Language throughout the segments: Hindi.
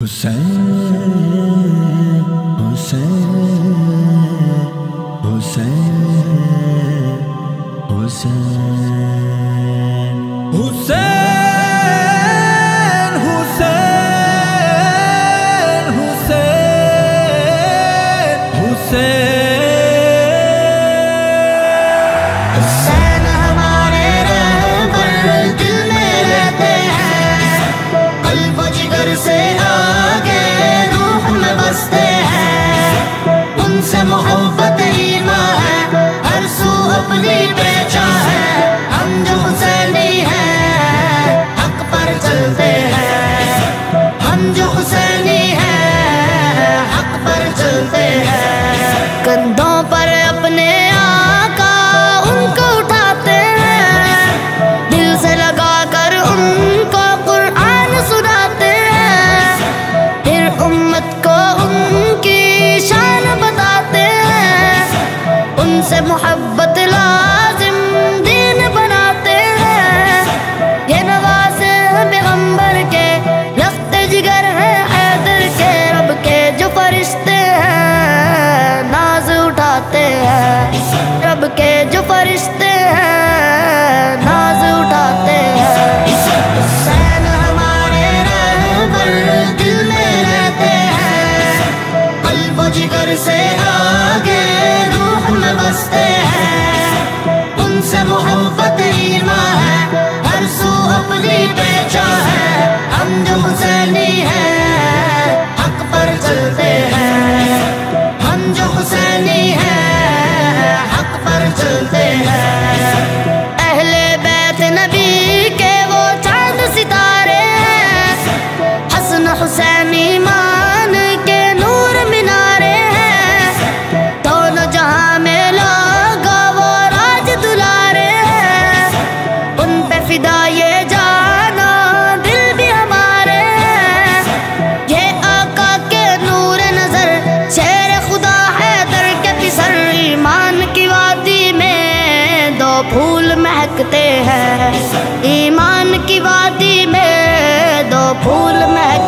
我想 जिगर से आगे रूह नमस्ते हैं। उनसे मोहब्बत सकते हैं। ईमान की वादी में दो फूल महक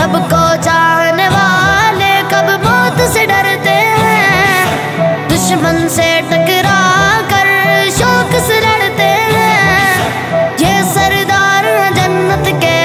रब को चाहने वाले कब मौत से डरते हैं। दुश्मन से टकरा कर शौक से लड़ते हैं। ये सरदार जन्नत के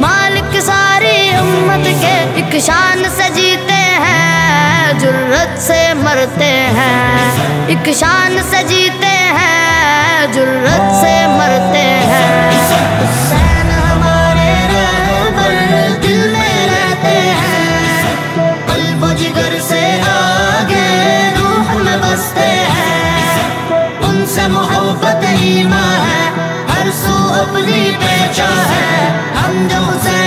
मालिक सारी उम्मत के एक शान से जीते हैं। जुर्रत से मरते हैं। एक शान से जीते हैं। जुर्रत से मरते है हम जो